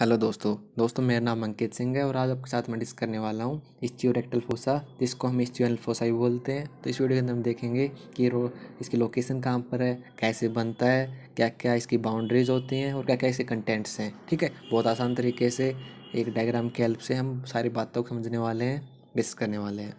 Hello दोस्तों दोस्तों मेरा नाम अंकित सिंह है और आज आपके साथ मैं डिस्कस करने वाला हूँ रेक्टल फोसा, जिसको हम फोसा भी बोलते हैं। तो इस वीडियो के अंदर हम देखेंगे कि रो, इसकी लोकेशन कहाँ पर है, कैसे बनता है क्या क्या इसकी बाउंड्रीज होती हैं और क्या क्या इसके कंटेंट्स हैं, ठीक है? बहुत आसान तरीके से एक डायग्राम की हेल्प से हम सारी बातों को समझने वाले हैं, डिस्कस करने वाले हैं।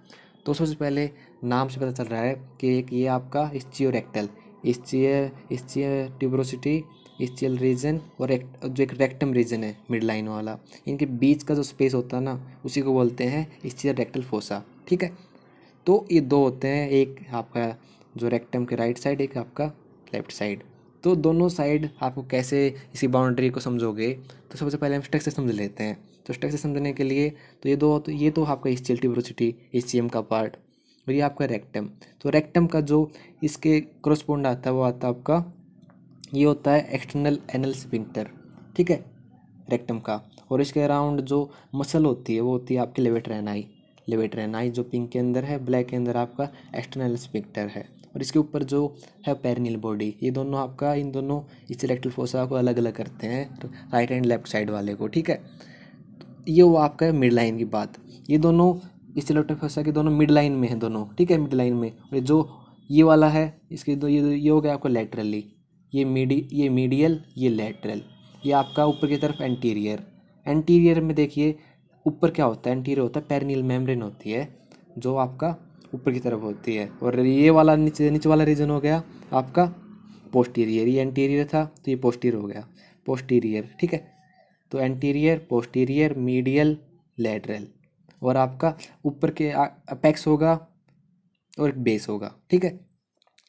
तो सबसे पहले नाम से पता चल रहा है कि एक ये आपका rectal ischio ischio tuberosity ischial region और एक जो एक रेक्टम रीजन है मिड लाइन वाला। इनके बीच का जो स्पेस होता है ना, उसी को बोलते हैं इस्चियल रेक्टल फोसा ठीक है? तो ये दो होते हैं, एक आपका जो रेक्टम के राइट साइड एक आपका लेफ़्ट साइड तो दोनों साइड आपको कैसे इसी बाउंड्री को समझोगे? तो सबसे पहले हम स्ट्रक्चर समझ लेते हैं। तो स्ट्रक्चर समझने के लिए तो ये दो तो ये तो आपका इस्चियल ट्यूब्रोसिटी इस्चियम का पार्ट और ये आपका रेक्टम तो रेक्टम का जो इसके क्रॉसपोंड आता है, वो आता है आपका ये होता है एक्सटर्नल एनल स्पिंक्टर ठीक है? रेक्टम का। और इसके अराउंड जो मसल होती है, वो होती है आपकी लेवेट रेनाई लेवेट रेनाई जो पिंक के अंदर है, ब्लैक के अंदर आपका एक्सटर्नल स्पिंक्टर है। और इसके ऊपर जो है पेरनिल बॉडी, ये दोनों आपका, इन दोनों इस इलेक्ट्रल फोसा को अलग अलग करते हैं राइट एंड लेफ़्ट साइड वाले को, ठीक है? ये वो आपका है मिड लाइन की बात। ये दोनों इस इलेक्ट्रल फोसा के दोनों मिड लाइन में हैं दोनों, ठीक है? मिड लाइन में। और जो ये वाला है, इसके दो, ये ये हो गया आपको लेटरली। ये मीडी ये मीडियल ये लेटरल ये आपका ऊपर की तरफ़ एंटीरियर एंटीरियर में देखिए, ऊपर क्या होता है? एंटीरियर होता है पेरनियल मेम्ब्रेन होती है, जो आपका ऊपर की तरफ़ होती है। और ये वाला नीचे नीचे वाला रीजन हो गया आपका पोस्टीरियर ये एंटीरियर था तो ये पोस्टीरियर हो गया। पोस्टीरियर ठीक है? तो एंटीरियर पोस्टीरियर मीडियल लेटरल और आपका ऊपर के अपेक्स होगा और एक बेस होगा, ठीक है?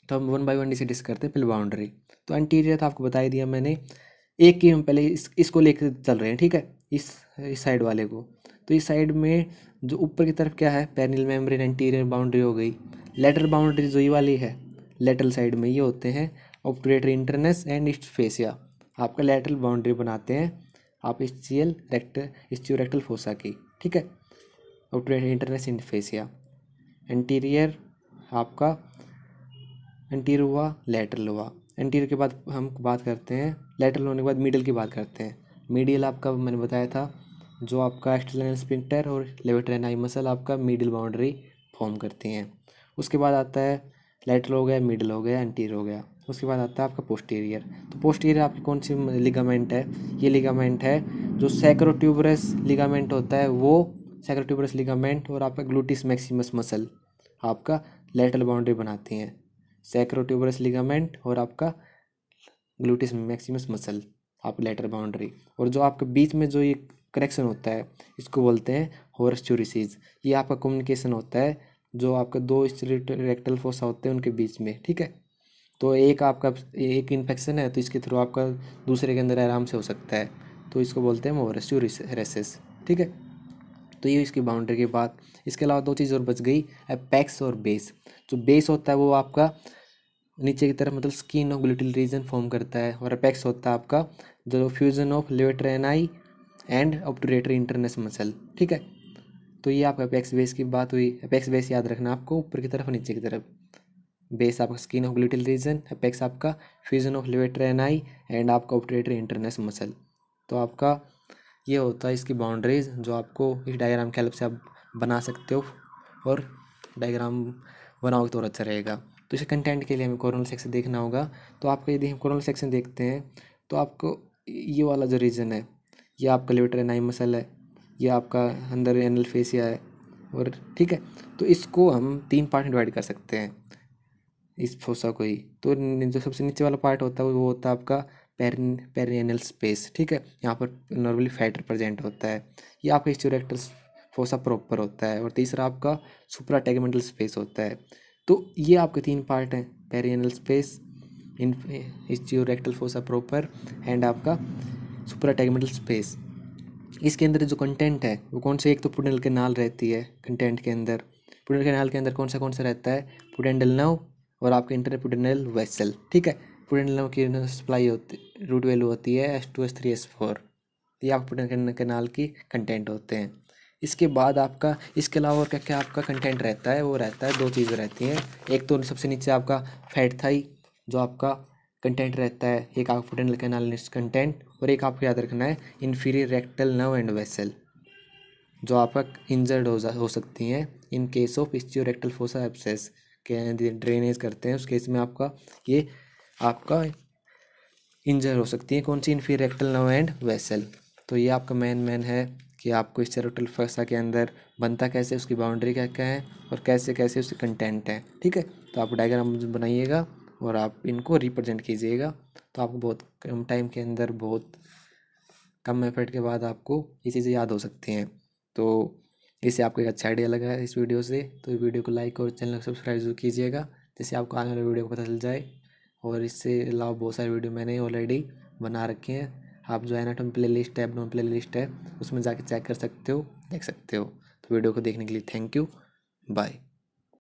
तो हम वन बाई वन इसे डिस करते हैं फिर बाउंड्री तो एंटीरियर था आपको बता दिया मैंने, एक की हम पहले इस, इसको लेकर चल रहे हैं, ठीक है? इस इस साइड वाले को। तो इस साइड में जो ऊपर की तरफ़ क्या है? पैनल मेम्ब्रेन एंटीरियर बाउंड्री हो गई। लेटर बाउंड्री जो ये वाली है लेटरल साइड में ये होते हैं ऑपरेटरी इंटरनेस एंड इस्ट फेसिया आपका लेटरल बाउंड्री बनाते हैं, आप इस ischial rector ischio rectal fossa की, ठीक है? Obturator internus and fascia anterior आपका एंटीरियर हुआ लेटरल हुआ। एंटीरियर के बाद हम बात करते हैं लेटरल होने के बाद मिडल की बात करते हैं। मीडियल आपका मैंने बताया था, जो आपका एक्सटर्नल स्पिंटर और लेवेट्रेनाई मसल आपका मिडिल बाउंड्री फॉर्म करती हैं। उसके बाद आता है लेटरल हो गया मिडल हो गया एंटीरियर हो गया। उसके बाद आता है आपका पोस्टीरियर तो पोस्टीरियर आपकी कौन सी लिगामेंट है? ये लिगामेंट है, जो सैक्रोट्यूबरस लिगामेंट होता है, वो सैक्रोट्यूबरस लिगामेंट और आपका ग्लूटिस मैक्सिमस मसल आपका लेटरल बाउंड्री बनाती हैं। सैक्रोट्यूबरस लिगामेंट और आपका ग्लूटिस मैक्सिमस मसल आप लेटर बाउंड्री और जो आपके बीच में जो ये कनेक्शन होता है, इसको बोलते हैं हॉर्स चूरिसीज ये आपका कम्युनिकेशन होता है, जो आपका दो रेक्टल फोसा होते हैं उनके बीच में, ठीक है? तो एक आपका, एक इन्फेक्शन है तो इसके थ्रू आपका दूसरे के अंदर आराम से हो सकता है। तो इसको बोलते हैं मोरस चूरिसेस ठीक है? तो ये इसकी बाउंड्री की बात इसके अलावा दो चीज़ और बच गई पैक्स और बेस जो बेस होता है वो आपका नीचे की तरफ़ मतलब skin of gluteal region form करता है और अपेक्स होता है आपका जो fusion of levator ani and obturator internus muscle ठीक है? तो ये आपका अपेक्स बेस की बात हुई। अपेक्स बेस याद रखना आपको, ऊपर की तरफ़ नीचे की तरफ़। बेस आपका skin of gluteal region apex आपका fusion of levator ani and आपका ऑप्टोरेटरी इंटरनेस मसल तो आपका ये होता है इसकी बाउंड्रीज जो आपको इस डायग्राम के हेल्प से आप बना सकते हो और डायग्राम बनाओगे तो और अच्छा रहेगा। तो इसे कंटेंट के लिए हमें कोरोनल सेक्शन देखना होगा। तो आपको यदि हम कोरोनल सेक्शन देखते हैं तो आपको ये वाला जो रीजन है, ये आपका लिविटर नाई मसल है, ये आपका अंदर एनल फेसिया है, और ठीक है। तो इसको हम तीन पार्ट डिवाइड कर सकते हैं, इस फोसा को ही। तो जो सबसे नीचे वाला पार्ट होता है, वो होता है आपका पेरिन पेरिनल स्पेस ठीक है। यहाँ पर नॉर्मली फैट रिप्रेजेंट होता है। ये आपका हिस्टोरेक्टल फोसा प्रॉपर होता है और तीसरा आपका सुपरा टेगमेंटल स्पेस होता है। तो ये आपके तीन पार्ट हैं perianal space in rectal fossa proper and आपका सुपरा टेगमेंटल स्पेस इसके अंदर जो कंटेंट है, वो कौन से, एक तो पुडेंडल के नाल रहती है कंटेंट के अंदर। पुडेंडल के नाल के अंदर कौन सा कौन सा रहता है? पुडेंडल नव और आपके इंटर पुडेंडल वेसल ठीक है? पुडेंडल नव की सप्लाई होती रूट वैल्यू होती है S two S three S four ये आप पुडेंडल के नाल की कंटेंट होते हैं। इसके बाद आपका, इसके अलावा और क्या क्या आपका कंटेंट रहता है? वो रहता है, दो चीज़ें रहती हैं। एक तो सबसे नीचे आपका फैट थाई जो आपका कंटेंट रहता है, एक आपका कैनाल कंटेंट और एक आपको याद रखना है inferior rectal nerve and vessel जो आपका इंजर्ड हो हो सकती हैं in case of rectal fossa abscess के ड्रेनेज करते हैं, उस केस में आपका, ये आपका इंजर हो सकती है, कौन सी? Inferior rectal nerve and vessel तो ये आपका मेन मेन है। कि आपको इस चेरोटल फसा के अंदर बनता कैसे, उसकी बाउंड्री क्या क्या है और कैसे कैसे उसके कंटेंट हैं, ठीक है? तो आप डायग्राम बनाइएगा और आप इनको रिप्रेजेंट कीजिएगा। तो आपको बहुत कम टाइम के अंदर, बहुत कम एफर्ट के बाद आपको ये चीज़ें याद हो सकती हैं। तो इससे आपको एक अच्छा आइडिया लगा है इस वीडियो से तो वीडियो को लाइक और चैनल को सब्सक्राइब ज़रूर कीजिएगा, जिससे आपको आने वाले वीडियो को पता चल जाए। और इससे अलावा बहुत सारे वीडियो मैंने ऑलरेडी बना रखे हैं। आप जो है ना प्ले लिस्ट है, अपना प्ले लिस्ट है, उसमें जाके चेक कर सकते हो, देख सकते हो। तो वीडियो को देखने के लिए थैंक यू बाय